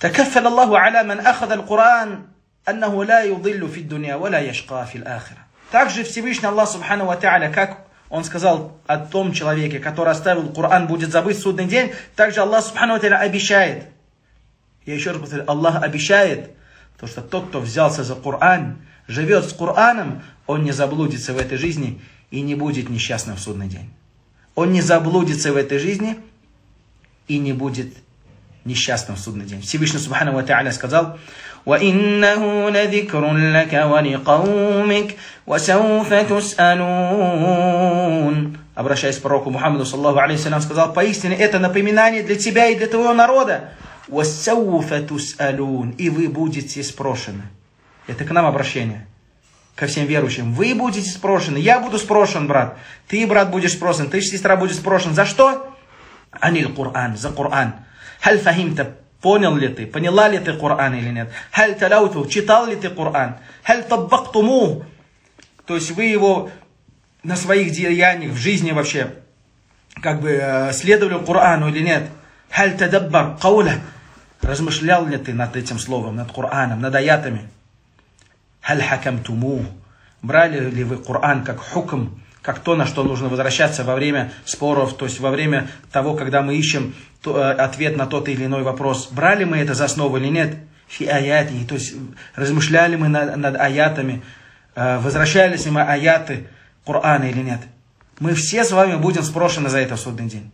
تكفل الله على من أخذ القرآن أنه لا يضل في الدنيا ولا يشقى في الآخرة. Также Всевышний Аллах Субхану Ва Та'аля, как он сказал о том человеке, который оставил Коран, будет забыть в судный день, также Аллах Субхану Ва Та'аля обещает. Я еще раз повторю, Аллах обещает, то, что тот, кто взялся за Коран, живет с Кораном, он не заблудится в этой жизни и не будет несчастным в судный день. Он не заблудится в этой жизни и не будет несчастным в судный день. Всевышний Субхану Ва Та'аля сказал, وإنه لذكر لك ولقومك وسوف تسألون Обращаясь к пророку Мухаммаду, саллаху алейхиссалям, сказал, поистине это напоминание для тебя и для твоего народа. وَسَوْفَ تُسْأَلُونَ И вы будете спрошены. Это к нам обращение. Ко всем верующим. Вы будете спрошены. Я буду спрошен, брат. Ты, брат, будешь спрошен. Ты, сестра, будешь спрошен. За что? Аниль Кур'ан. За Кур'ан. Халь фахимта. Понял ли ты? Поняла ли ты Коран или нет? Халь таляуту? Читал ли ты Коран? Халь таббактуму? То есть вы его на своих деяниях, в жизни вообще, как бы э, следовали Корану или нет? Халь тадаббар кауля? Размышлял ли ты над этим словом, над Кораном, над аятами? Халь хакамтуму? Брали ли вы Коран как хукм, как то, на что нужно возвращаться во время споров, то есть во время того, когда мы ищем э, ответ на тот или иной вопрос. Брали мы это за основу или нет? Фи аяти, то есть размышляли мы над, над аятами, э, возвращались ли мы аяты Корана или нет? Мы все с вами будем спрошены за это в судный день.